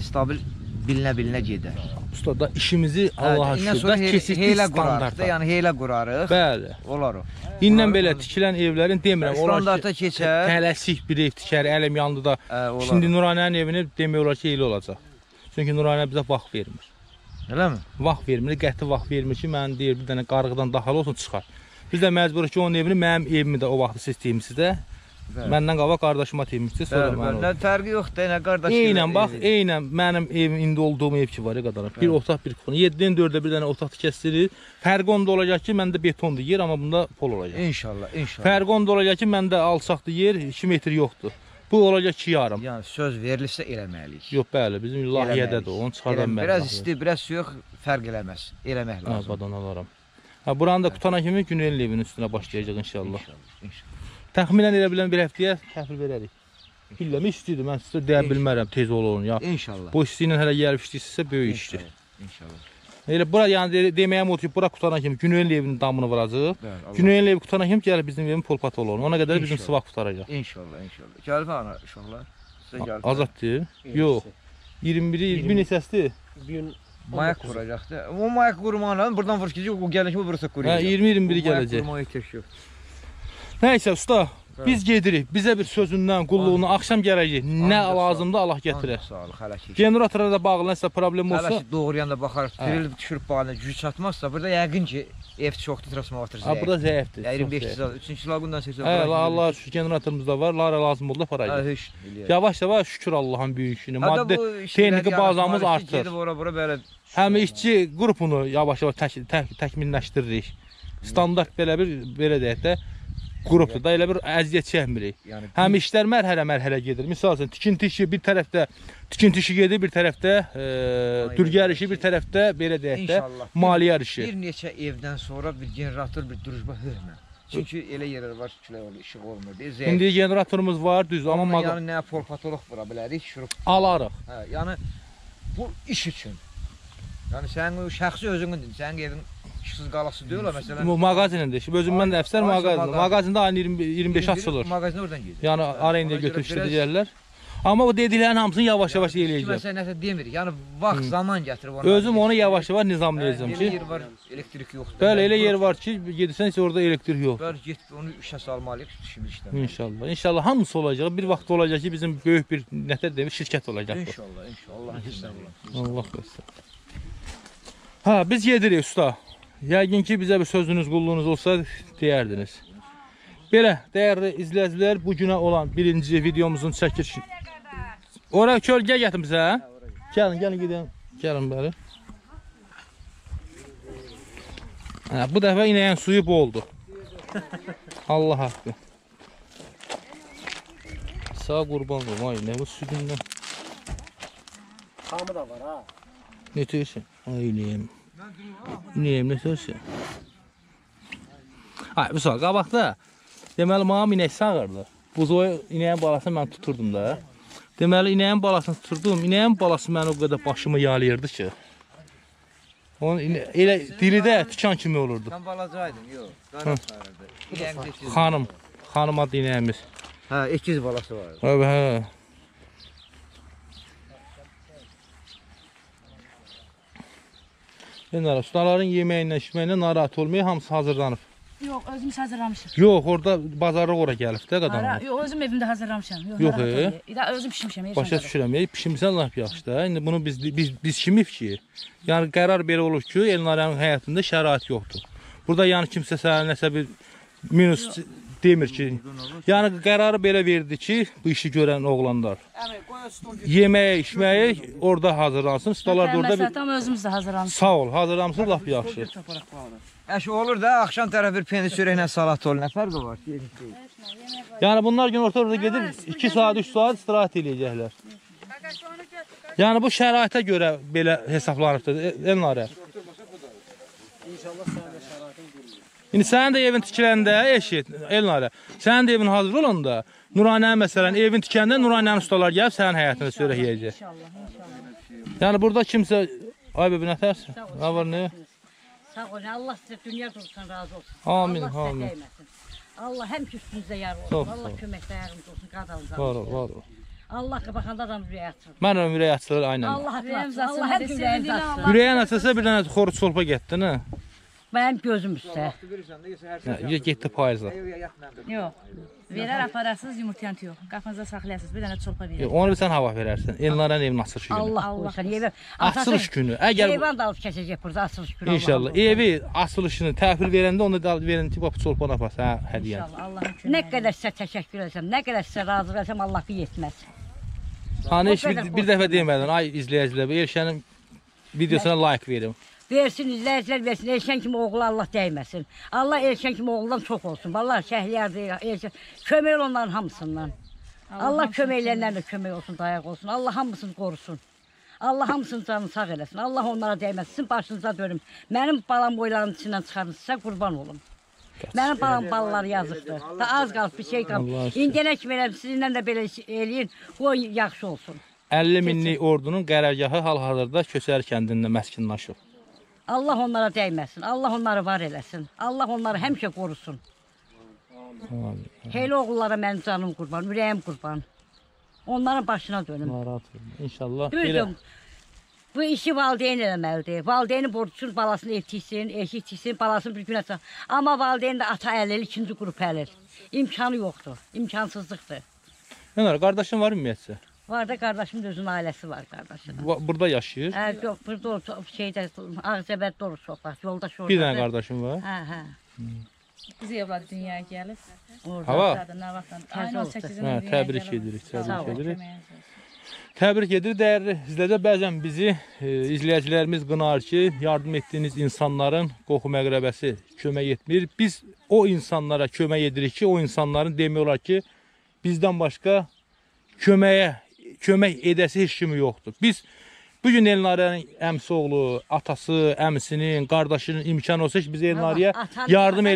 stabil bilinə-bilinə gedər. Usta da işimizi Allah'a indən şükür sonra da heylə, keçirdik heylə qurarıq da, standarta. yəni heylə qurarıq. Bəli. Olar o. İndən belə tikilən evlərin demirəm, olar Standarta keçər. tələsik bir ev tikər, əlim yandı da. Ə, olar. Şimdi Nuranənin evini demək olar ki, elə olacaq. Çünki Nuranə bizə vaxt vermir. Eləmi? Vaxt vermir, qəti vaxt vermir ki, mən deyir bir dənə qarıqdan daxil olsun çıxar. Biz də məcburuq ki, onun evini mənim evimi də o vaxt siz teyimsizdə. Bəli. Məndən qabaq qardaşıma teymişdi, sonra Bəli, mən bəli. Fərqi yoxdur, nə qardaş. Eynən bax, eynən mənim evim indi olduğum ev ki var ya qadanım. Bir otaq, bir kuxun. 7-dən 4-ə bir dənə otaq tikəsirik. Fərqi onda olacaq ki, məndə betondur yer, amma bunda pol olacaq. İnşallah, inşallah. Fərqi onda olacaq ki, məndə alçaqdır yer, 2 metr yoxdur. Bu olacaq 2 yarım. Yəni söz verilirsə eləməliyik. Yox, bəli, bizim layihədədir. Onu çıxardan mən. Biraz isti, biraz yox, fərq eləməz. Eləmək Ha, lazım. badan alaram. Ha, buranı da qutana kimi Günel evinin üstünə başlayacaq inşallah. İnşallah. inşallah. Təxminən elə bilən bir həftəyə təhvil verərik. Billəmi istəyirdim, mən sizə deyə bilmərəm tez olun ya. İnşallah. Bu işi ilə hələ gəlib işləyirsə böyük işdir. İnşallah. Elə bura yəni de deməyəm o ki, bura qutana kimi Günel evinin damını vuracaq. Günel evi qutana kimi gəlib bizim evin polpat olur. Ona qədər bizim sıvaq qutaracaq. İnşallah, inşallah. Gəlib ana uşaqlar. Sizə gəlib. Azaddır? Yox. 21-i bir neçəsidir? Bir gün Mayak quracaqdı. O mayak qurmanla buradan vuruş gedəcək, o gələn kimi burası Hə, quracaq. 20-21 gələcək. Qurmaya yox. Nəysə usta, biz gedirik. Bizə bir sözündən, qulluğunu axşam gələcək. Nə lazımdır Allah gətirər. Sağ ol, hələ ki. Generatora da bağlı nəsə problem Hələ olsa, ki doğrayanda baxarıq, drill düşürüb bağına güc çatmazsa, burada yəqin ki ev çoxdur, transformator ha bura zəif. zəifdir. Ya çox 25 zəif. zal, 3-cü laqundan 80. Hə, la- Allah şükür generatorumuz da var. Lara lazım oldu para. Hə, heç. Yavaş yavaş şükür Allahın böyüklüyünə. Hətta Maddi bu texniki bazamız ki, artır. Gedib ora bura belə Həm işçi qrupunu yavaş-yavaş tək, tək, təkmilləşdiririk. Standart belə bir belə deyək də qrupdur da elə bir əziyyət çəkmirik. yəni Həm işlər mərhələ-mərhələ gedir. Məsəl üçün tikinti işi bir tərəfdə tikinti işi gedir, bir tərəfdə e, dürgər işi, bir tərəfdə belə deyək də maliyyə işi. bir neçə evdən sonra bir generator, bir duruşma hörmə. Çünki elə yerlər var, külək olur, işıq olmur. deyə Zəif. İndi generatorumuz var, düz, amma Amma yəni nə polpatolog vura bilərik, şurup. alarıq. Hə, yəni bu iş üçün. Yəni sənin şəxsi özünün, sənin evin işsiz qalası deyil o məsələn. Bu mağazinində işi. Özüm mən də əfsər Ayşə mağazin. mağazin. Mağazində ayın 20 25 açılır. Mağazinə oradan gedir. Yəni arayında götürüb biraz- işlədilər. Amma o dediklərin hamısını yavaş-yavaş Ki, eləyəcəm. Məsələn nəsə demirik. Yəni vaxt zaman gətirib ona. Özüm onu yavaş-yavaş nizamlayacağam Elə ki. yer var, elektrik yoxdur. Bəli, elə yer var ki, gedirsən isə orada elektrik yox. Bəli, get onu işə salmalıyıq, işimiz işləməliyik. İnşallah. İnşallah hamısı olacaq. Bir vaxt olacaq ki, bizim böyük bir nətər deyim, şirkət olacaq bu. İnşallah, inşallah. İnşallah. Allah qoysun. Ha, biz gedirik usta. Yəqin ki, bizə bir sözünüz, qulluğunuz olsa deyərdiniz. Belə, dəyərli izləyicilər, bu günə olan birinci videomuzun çəkilişi. Ora kölgə gətim bizə. Gəlin, gəlin gedin. Gəlin bəli. Hə, bu dəfə inəyin suyu boldu. Allah haqqı. Sağ qurban olum, ay nə bu südündən. Tamı da var ha. Ne diyorsun? Aileyim. Neyim ne diyorsun? Ha, bu sağ qabaqda deməli mənə inək sağırdı. Buzoy inəyin balasını mən tuturdum da. Deməli inəyin balasını tuturdum. İnəyin balası məni o qədər başımı yalayırdı ki. Onun elə dilidə tikan kimi olurdu. Sən balacaydın, yox. Ekiz. Xanım, xanım adlı inəyimiz. Hə, ekiz balası var. Hə, hə. Yəni ustaların yeməyindən, içməyindən narahat olmayın, hamısı hazırlanıb. Yox, özümüz hazırlamışıq. Yox, orada bazarlıq ora gəlib də Ara, qadınlar. yox, özüm evimdə hazırlamışam. Yox, Yox, e? İda özüm pişmişəm. Başa düşürəm. Ey, pişimisən lap yaxşı da. İndi bunu biz biz biz kimik ki? Yəni qərar belə olur ki, Elnaranın həyatında şərait yoxdur. Burada yəni kimsə sənə nəsə bir minus demir ki. Yəni qərarı belə verdi ki, bu işi görən oğlanlar yeməyə, içməyə orada hazırlansın. Ustalar da orada bir Məsələn, özümüz də hazırlamışıq. Sağ ol, hazırlamısınız lap yaxşı. Əş olur da, axşam tərəf bir penis çörəklə salat olur. Nə fərqi var? Yəni bunlar gün orta orada gedib 2 saat, 3 saat istirahət eləyəcəklər. Yəni bu şəraitə görə belə hesablanıbdır E, Elnarə. İndi sənin də evin tikiləndə, eşit, Elnarə, sənin də evin hazır olanda, Nuranə məsələn, evin tikəndə Nuranənin ustalar gəlib sənin həyatında çörək yeyəcək. Yəni burada kimsə, ay bəbə nə tərsin? Nə var nə? Sağ olun. Allah sizə dünya dursun, razı olsun. Amin, Allah sizə amin. dəyməsin. Allah həmişə üstünüzə yar olsun. Çox Allah köməkdə yarımız olsun, qadalınız Var ol, var ol. Allah qabaqanda adam ürəyə açsın. Mən ömrə yatsılır aynən. Allah Ürəyimiz açsın, Allah sevindiyini ürəyiniz açsın. Allah- Ürəyin açılsa bir dənə xoruz solpa getdi, nə? Mənim gözüm üstə. Hə, getdi payızda. Yox. Verər apararsınız, yumurtayanı yox. Qapınıza saxlayasınız, bir dənə çolpa Yox, verər. Onu bir sən hava verərsən. Elnaran evin açılış günü. Allah qoysun. Evi Açılış günü. Əgər Heyvan da alıb kəsəcək burada açılış günü. inşallah evi açılışını təhvil verəndə onu da verin ki, bax çolpan apar sənə hədiyyə. İnşallah Allahın köməyi. Nə qədər sizə təşəkkür etsəm, nə qədər sizə razı etsəm Allah bir yetməz. Hani heç bir, bir dəfə demədin, ay izləyicilər, Elşənin videosuna like verin. Versin izləyicilər versin. Elşən kimi oğlu Allah dəyməsin. Allah Elşən kimi oğuldan çox olsun. Vallahi şəhriyar deyil. Elşən kömək ol onların hamısından. Allah köməklərindən də kömək olsun, dayaq olsun. Allah hamısını qorusun. Allah hamısının canını sağ eləsin. Allah onlara dəyməsin. Sizin başınıza dönüm. Mənim balam boylarının içindən çıxarın. Sizə qurban olum. Mənim balam balaları yazıqdır. Da az qalıb bir şey Allah qalıb. İndiyənə kimi eləm, sizinlə də belə eləyin. Qoy yaxşı olsun. 50 minlik ordunun qərargahı hal-hazırda Köçər kəndində məskunlaşıb. Allah onlara dəyməsin. Allah onları var eləsin. Allah onları həmişə qorusun. Elə oğullara mənim canım qurban, ürəyim qurban. Onların başına dönüm. Narahat olma. İnşallah belə Düzdür. Bu işi valideyn eləməlidir. Valideynin borcunu balasını ev tiksin, eşik tiksin, balasını bir günə çaq. Amma valideyn də ata əlil, ikinci qrup əlil. İmkanı yoxdur, imkansızlıqdır. Mənar qardaşın var ümumiyyətcə? Var da qardaşımın da özünün ailəsi var qardaşının. Bu- Burada yaşayır. Hə, yox, burada o çox- şeydə Ağzəbəddə olur çox vaxt, yoldaş orada. Bir dənə qardaşın var. Hə, hə. Qız evladı dünyaya gəlib. Orada. Hava. Zaten nə vaxtdan? Ayın oldu. 18-ində Hə, dünyaya təbrik gəlib. edirik, Sağ təbrik ol. edirik. Köməyiniz olsun. Təbrik edir dəyərli izləyicilər. Bəzən bizi e, izləyicilərimiz qınar ki, yardım etdiyiniz insanların qoxu məqrəbəsi kömək etmir. Biz o insanlara kömək edirik ki, o insanların demək olar ki, bizdən başqa köməyə, kömək edəsi heç kimi yoxdur. Biz bu gün Elnarənin əmsi oğlu, atası, əmsinin, qardaşının imkanı olsa ki, biz Elnarəyə yardım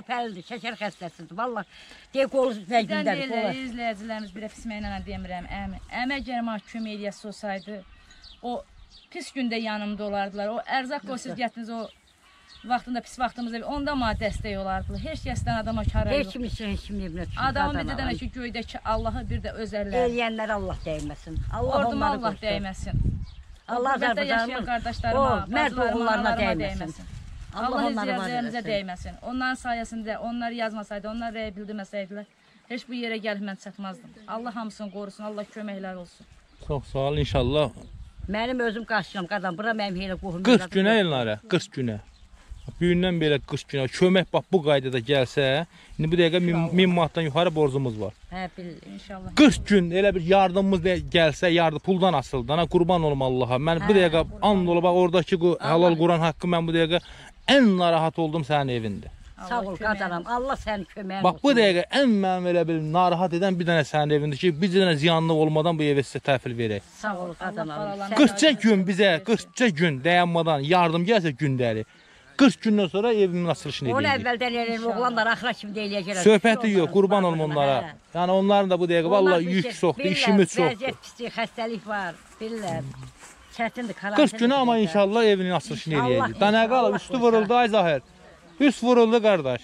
qrup əlildir, şəkər xəstəsidir. Vallah, deyə qolu Bizdən üzvəygündədir. deyirlər, izləyicilərimiz bir fisməylə demirəm, əmi. Əmə mənə kömək eləyəsi olsaydı, o pis gündə yanımda olardılar. O ərzaq qoysuz gətiriniz o vaxtında pis vaxtımızda onda mənə dəstək olardılar. Heç kəsdən adama Heç yox. heç kimin evinə düşmür. Adamın bir də dənə ki göydəki Allahı bir də öz əlləri. Eləyənlərə Allah dəyməsin. Allah Orduma onları Allah qorusun. dəyməsin. Allah Azərbaycanın qardaşlarıma, mərd oğullarına dəyməsin. Allah izləyicilərimizə dəyməsin. Onların sayəsində, onlar yazmasaydı, onlar rəy bildirməsəydilər, heç bu yerə gəlib mən çatmazdım. Allah hamısını qorusun, Allah köməklər olsun. Çox sağ ol inşallah. Mənim özüm qaçıram qazan. Bura mənim elə qohum. 40 günə Elnarə, 40 günə. Bu gündən belə 40 günə kömək bax bu qaydada gəlsə, indi bu dəqiqə 1000 1000 manatdan yuxarı borcumuz var. Hə, bil. İnşallah. 40 gün elə bir yardımımız gəlsə, yardım puldan asıldı. Ana qurban olum Allaha. Mən bu Hə, dəqiqə and olub bax oradakı bu halal Quran haqqı mən bu dəqiqə ən narahat oldum sənin evində. Sağ ol qadanam. Allah sənin köməyin Bax bu olsun. dəqiqə ən mənim elə bir narahat edən bir dənə sənin evində ki, bir dənə ziyanlı olmadan bu evə sizə təhvil verək. Sağ ol Sən- 40 gün bizə 40 gün dayanmadan yardım gəlsə gündəlik. 40 gündən sonra evimin açılışını Onu edəcəyik. əvvəldən eləyir, oğlanlar axıra kimi deyəcəklər. Söhbəti yox, qurban olum onlara. Yəni onların da bu dəqiqə vallahi yük çoxdur, işimiz çoxdur. Vəziyyət pisdir, xəstəlik var, bilirlər. Çətindir, 40 günə amma inşallah evinin açılışını. Dana inşallah qalıb, üstü vuruldu ay Zahir. Üst vuruldu qardaş.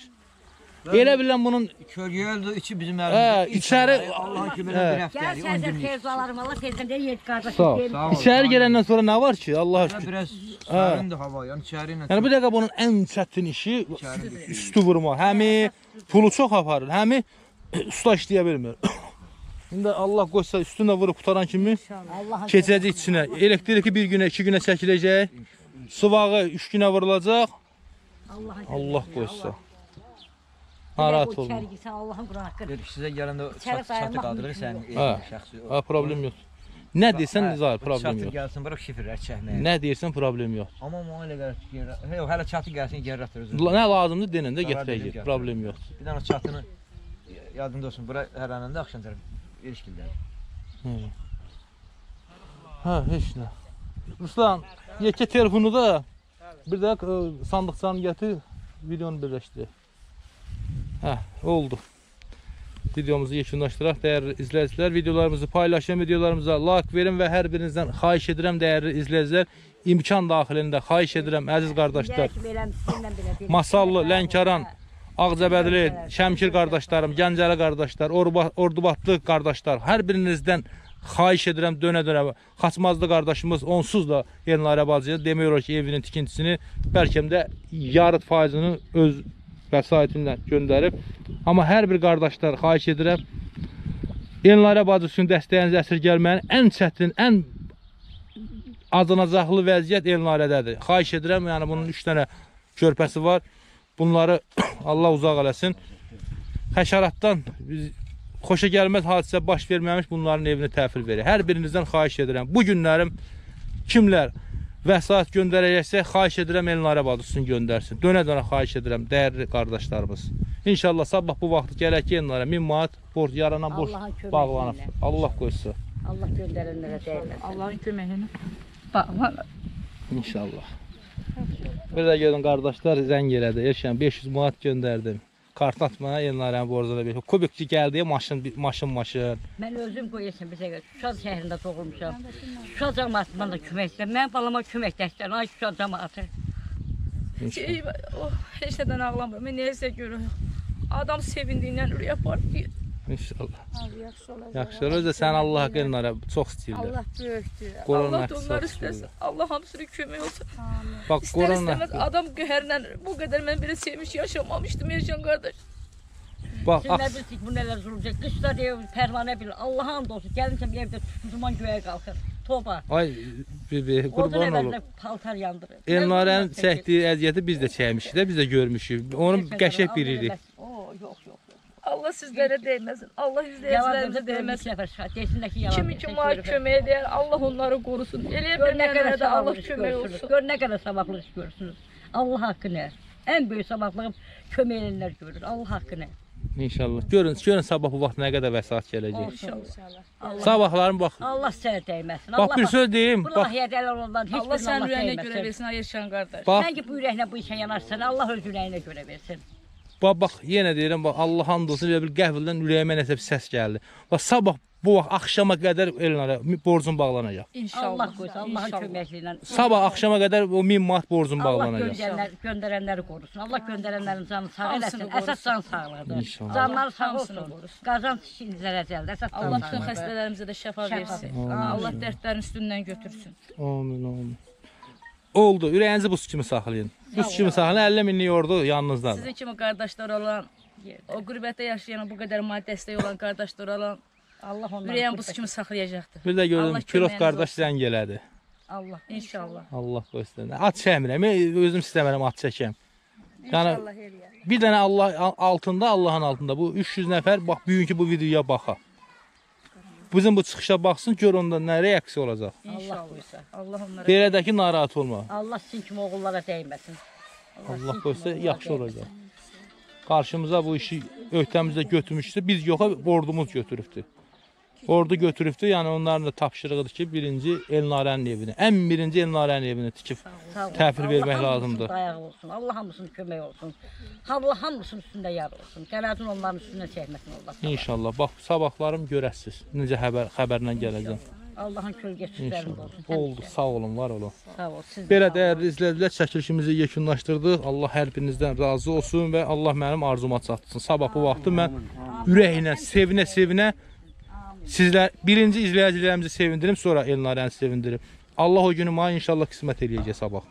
Elə bilən bunun Kölgəyə öldü, içi bizim hə, əlimizdə. içəri Allahın hə. bir Gəl 10 səndən günlük. xeyir dualarım, Allah tezdən də yet qardaşım. Sağ ol. İçəri gələndən sonra nə var ki? Allah şükür. Biraz sərindir hava, yəni içəri ilə. Yəni bu dəqiqə bunun ən çətin işi üstü vurma. Həmi pulu çox aparır, həmi usta [COUGHS] işləyə bilmir. [COUGHS] İndi Allah qoysa üstünə vurub qutaran kimi keçəcək içinə. Elektriki bir günə, iki günə çəkiləcək. Sıvağı üç günə vurulacaq. Allah qoysa. Narahat Narahat olma. olma. Allahın quru haqqı. Deyir, sizə gələndə çatı dayanmaq qaldırır sən. Hə. şəxsi. Ha, problem yox. Nə desən zahir problem Çatı yox. gəlsin, bura şifrlər çəkməyə. Nə deyirsən problem yox. Amma mənə elə gəlir ki, hələ çatı gəlsin, yer atırız. La- Nə lazımdır denən də Qarar gətirəcək. verib Problem yox. Bir dənə çatını yadında olsun. Bura hərənəndə axşam tərəf erişkillər. Hə, heç nə. Ruslan, yekə telefonu da bir də ə, sandıqçanı gətir, videonu birləşdir. Hə, oldu. Videomuzu yekunlaşdıraq dəyərli izləyicilər. Videolarımızı paylaşın, videolarımıza like verin və hər birinizdən xahiş edirəm dəyərli izləyicilər, imkan daxilində xahiş edirəm əziz qardaşlar. Masallı, Lənkəran, Ağcabədli, Şəmkir qardaşlarım, Gəncəli qardaşlar, Ordubatlı qardaşlar, hər birinizdən xahiş edirəm dönə-dönə. Xaçmazlı qardaşımız onsuz da Elnarə bacıya demək olar ki, evinin tikintisini bəlkə də yarı faizini öz vəsaitindən göndərib. Amma hər bir qardaşlar xahiş edirəm Elnarə bacı üçün dəstəyinizi əsirgəlməyin ən çətin, ən acınacaqlı vəziyyət Elnarədədir. Xahiş edirəm, yəni bunun 3 dənə körpəsi var. Bunları [CLEARS THROAT] Allah uzaq eləsin. Həşəratdan xoşa gəlməz hadisə baş verməmiş bunların evini təhvil verir. Hər birinizdən xahiş edirəm. Bu günlərim kimlər vəsait göndərəcəksə xahiş edirəm Elnarə bacısını göndərsin. Dönə-dönə xahiş edirəm dəyərli qardaşlarımız. İnşallah sabah bu vaxt gələk ki Elnarə 1000 manat borc yaranan borc bağlanıb. Allah qoysa. Allah göndərənlərə dəyməsin. Allahın köməyi ilə. Bağlan. İnşallah. Bir də görün qardaşlar zəng elədi. Erşən 500 manat göndərdim. Kart atmaya Elnarənin borcuna bir. Kubikçi gəldi, maşın maşın maşın. Mən özüm qoyasam bizə görə. Şuşa şəhərində doğulmuşam. Şuşa cəmaatından da kömək istəyirəm. Mən balama köməkləşdirəm. Ay Şuşa cəmaatı. İnşallah. Şey, oh, heç nədən ağlamıram. Mən nəyəsə görürəm. Adam sevindiyindən ürəyə partlayır. İnşallah. Yaxşı olacaq. Yaxşı, özə sən Allah haqqı Elnarə çox istəyirlər. Allah böyükdür. Qoran Allah da nəfsi onlar çox istəsin. Allah hamısına kömək olsun. Bax, İstər qoran istəməz nəfsi. adam qəhərlə bu qədər mən belə sevmiş yaşamamışdım Ercan qardaş. Bax, Siz nə bilirsiniz bu nələr zulmcək. Qışda deyir, pərvanə bilir. Allah'a and olsun. Gəlmişəm evdə duman göyə qalxır. Toba. ay bibi qurban olum. paltar yandırır. Elnarənin çəkdiyi əziyyəti biz də çəkmişik də, biz də görmüşük. Onun Gerçekten qəşəng Allah eləməsin. Oo, yox, yox. Allah sizlərə dəyməsin. Allah izləyicilərimizə dəyməsin. desinlər ki, yalan. Kimi ki görürəm. kömək edər, Allah onları qorusun. Eləyə Gör nə qədər bilməyənlərə də Allah kömək olsun. Gör nə qədər savablıq iş görürsünüz. Allah haqqını. Ən böyük savablığım kömək edənlər görür. Allah haqqını. İnşallah. Görün, görün sabah bu vaxt nə qədər vəsait gələcək. İnşallah. Allah, Sabahların bax. Allah sənə dəyməsin. Bax bir söz deyim. Bu Bax, layihədələr ondan heç Allah birinə sən Allah ürəyinə görə versin ay Erşan qardaş. Sən ki bu ürəklə bu işə yanaşsan, Allah öz ürəyinə görə versin. Bax, bax, yenə deyirəm, bax, Allah hamd olsun, elə bir qəfildən ürəyimə nəsə bir səs gəldi. Bax, sabah bu vaxt axşama qədər Elnara borcum bağlanacaq. İnşallah. Allah qoysun, Allahın köməkliyi ilə. Sabah axşama qədər o 1000 manat borcum Allah bağlanacaq. göndərənlər, göndərənləri qorusun. Allah göndərənlərin canı sağ eləsin. Əsas can sağlığıdır. İnşallah. Canları sağ olsun. işinizlərə cəldə. Əsas Allah bütün xəstələrimizə də şəfa versin. Allah dərdlərin üstündən götürsün. Amin, amin. Oldu, ürəyinizi buz kimi saxlayın. Buz kimi saxlayın, 50 minlik ordu yanınızdadır. Sizin kimi qardaşlar olan, o qürbətdə yaşayan, bu qədər maddi dəstək olan qardaşlar olan Allah onları ürəyən buz kimi saxlayacaqdır. Bir də gördüm, köməyiniz qardaş zəng elədi. Allah. İnşallah. Allah qoysun. At çəkmirəm, özüm istəmirəm at çəkəm. Yəni bir dənə Allah altında, Allahın altında bu 300 nəfər bax bugünkü bu videoya baxa. Bizim bu çıxışa baxsın, gör onda nə reaksiya olacaq. Allah qoysa. Allah onlara Belə də ki, narahat olma. Allah sizin kimi oğullara dəyməsin. Allah qoysa yaxşı olacaq. Qarşımıza bu işi öhdəmizdə götürmüşsə, biz yoxa ordumuz götürübdür. Ordu götürübdü. Yəni onların da tapşırığıdır ki, birinci Elnarənin evini, ən birinci Elnarənin evini tikib təhvil vermək lazımdır. Dayağı olsun. Allah hamısının kömək olsun. Allah hamısının üstündə yar olsun. Qənadın onların üstünə çəkməsin Allah. İnşallah. Bax, sabahlarım görəsiz. Necə xəbər xəbərlə gələcəm. Allahın kölgəsi üzərində olsun. İnşallah. Oldu. Sağ olun, var olun. Sağ ol. Siz Belə dəyərli izləyicilər, çəkilişimizi yekunlaşdırdıq. Allah hər birinizdən razı olsun və Allah mənim arzuma çatdırsın. Sabah bu vaxtı mən ürəklə, sevinə-sevinə sizlər birinci izləyicilərimizi sevindirim, sonra Elnarəni sevindirim. Allah o günü mənə inşallah qismət eləyəcək sabah.